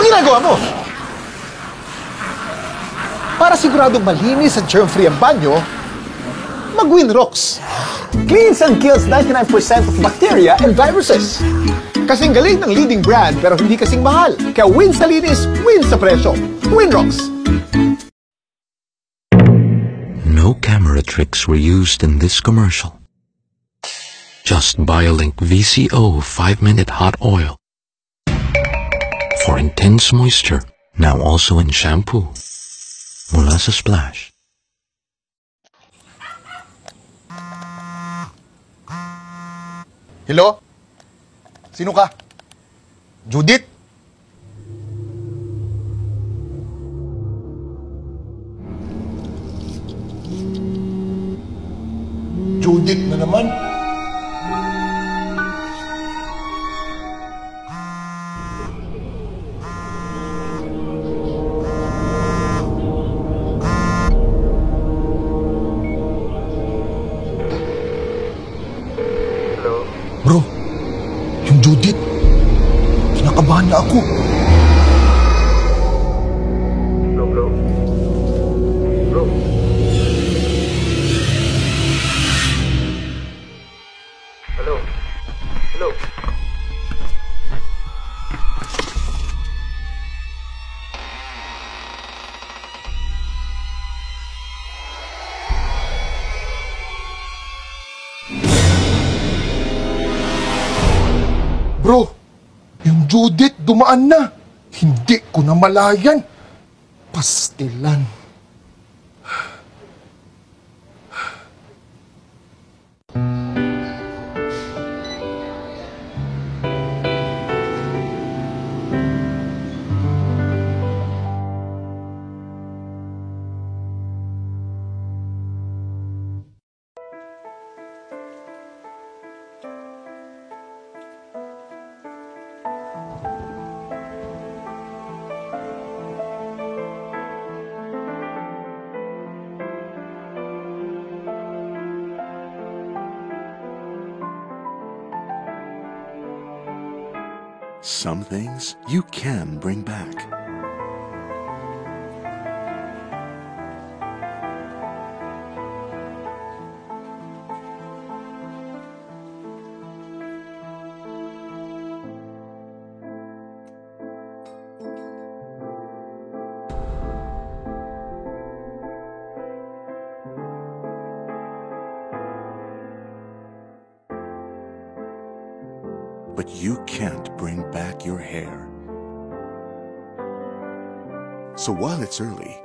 ginagawa mo? Para siguradong malinis at germ-free ang banyo, mag-Winrocks. Cleans and kills 99% of bacteria and viruses. Kasing galing ng leading brand pero hindi kasing mahal. Kaya win sa linis, win sa presyo. Winrocks. No camera tricks were used in this commercial. Just BioLink VCO 5-minute hot oil. For intense moisture, now also in shampoo. Mula sa Splash. Hello? Sino ka? Judith? Judith na naman. Na ako. Bro, bro. Bro. Hello. Hello. Bro, yung Judith dumaan na. Hindi ko na malayan. Pastilan. Some things you can bring back. But you can't bring back your hair. So while it's early,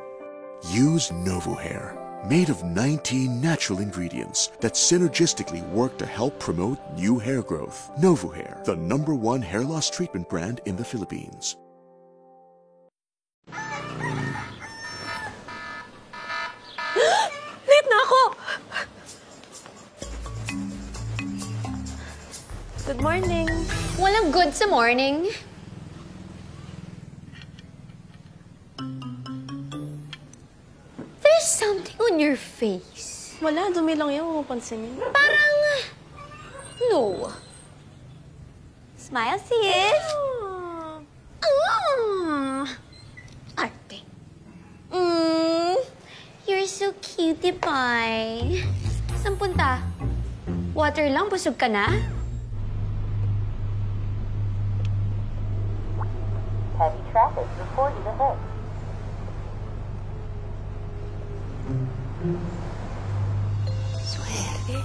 use Novo Hair, made of 19 natural ingredients that synergistically work to help promote new hair growth. Novo Hair, the number one hair loss treatment brand in the Philippines. Good morning. Walang good sa morning. There's something on your face. Wala, dumi lang yun. Huwag pansinin. Parang... No. Smile, sis. Mm. Arte. Mm. You're so cutie pie. Saan punta? Water lang, busog ka na? Traffic reported ahead. Swerte.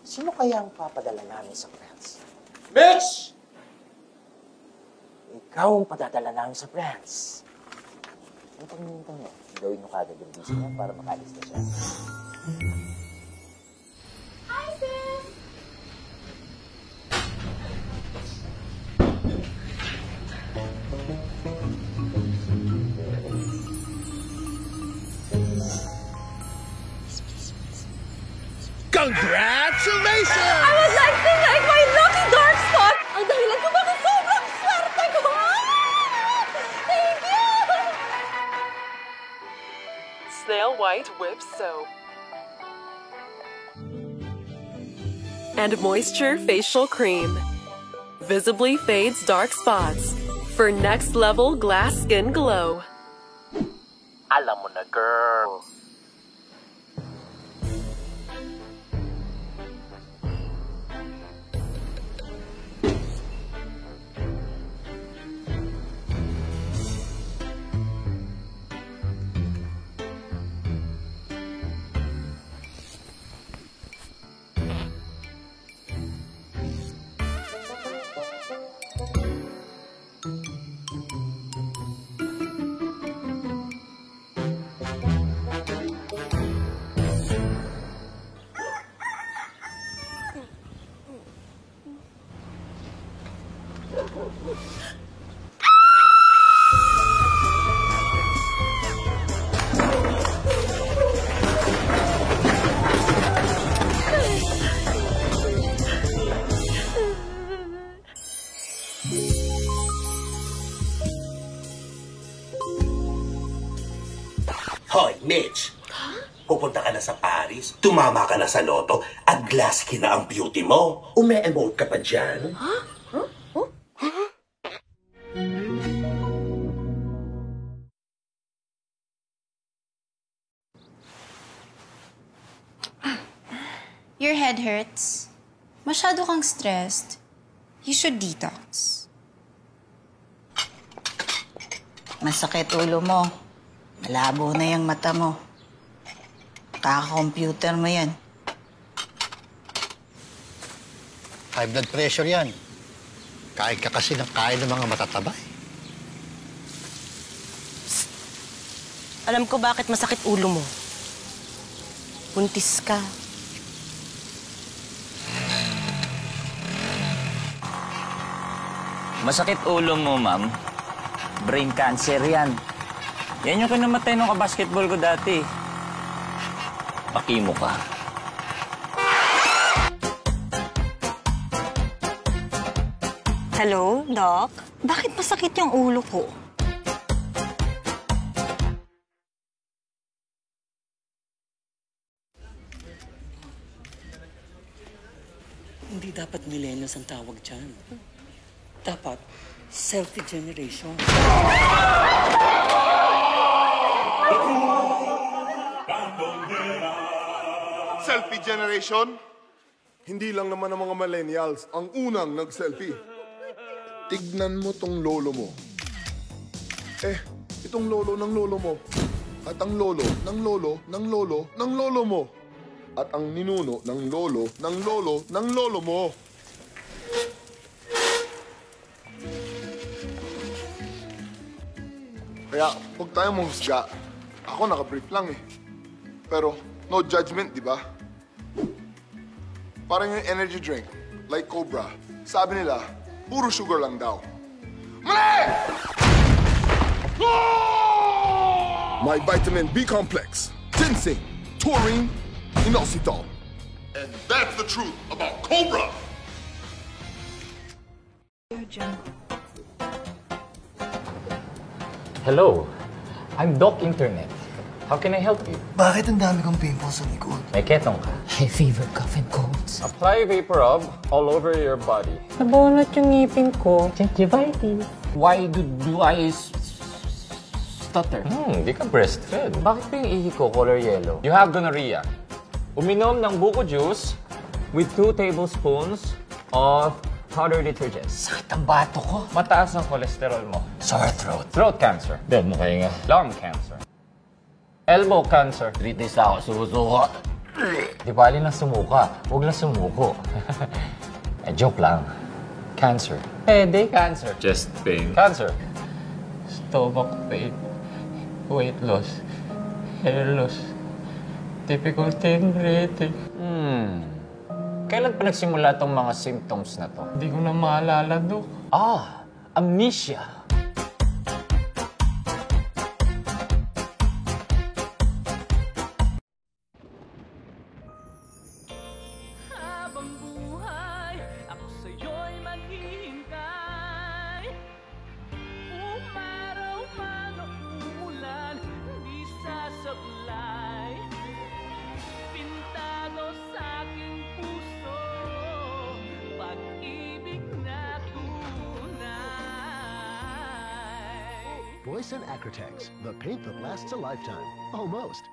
Sino kaya ang papadala namin sa France? Mitch! Ikaw ang padadala namin sa France. Ano pang hinihintay mo? Gawin mo kagad yung visa niya para makalis na siya. White Whip Soap. And Moisture Facial Cream. Visibly fades dark spots. for next level glass skin glow. Alam mo na, girl. Hoy, Mitch! Pupunta ka na sa Paris, tumama ka na sa loto, at glassy na ang beauty mo. Ume-emote ka pa dyan? Your head hurts. Masyado kang stressed. You should detox. Masakit ulo mo. Malabo na yung mata mo. Kaka-computer mo yan. High blood pressure yan. Kain ka kasi ng kain ng mga matataba. eh. Alam ko bakit masakit ulo mo. Buntis ka. Masakit ulo mo, ma'am. Brain cancer yan. Yan yung kinamatay nung kabasketball ko dati. Pakimo ka. Hello, Doc? Bakit masakit yung ulo ko? Hindi dapat millennials ang tawag dyan. Dapat selfie generation. Selfie generation? Hindi lang naman ang mga millennials ang unang nag-selfie. Tignan mo tong lolo mo. Eh, itong lolo ng lolo mo. At ang lolo ng lolo ng lolo ng lolo mo. At ang ninuno ng lolo ng lolo ng lolo mo. Kaya, huwag tayong mahusga. Ako naka-brief lang eh. Pero, no judgment, di ba? Parang yung energy drink, like Cobra. Sabi nila, puro sugar lang daw. Mali! My vitamin B complex, ginseng, taurine, inositol. And that's the truth about Cobra! Hello, I'm Doc Internet. How can I help you? Bakit ang dami kong pimples sa likod? May ketong ka. High fever, cough and colds. Apply Vaporub all over your body. Nabunot yung ngipin ko. Gingivitis. Why do, do I stutter? Hmm, di ka breastfed. Bakit pa yung ihi ko color yellow? You have gonorrhea. Uminom ng buko juice with 2 tablespoons of powder detergent. Sakit ang bato ko. Mataas ang kolesterol mo. Sore throat. Throat cancer. Dead mo kayo nga. Lung cancer. Elbow cancer. Three days na ako sumusuko. Di bali na sumuka. Huwag na sumuko. eh, joke lang. Cancer. Headache cancer. Chest pain. Cancer. Stomach pain. Weight loss. Hair loss. Difficulty in breathing. Hmm. Kailan pa nagsimula tong mga symptoms na to? Hindi ko na maalala, Dok. Ah, amnesia. Boyson Acrotex, the paint that lasts a lifetime. Almost.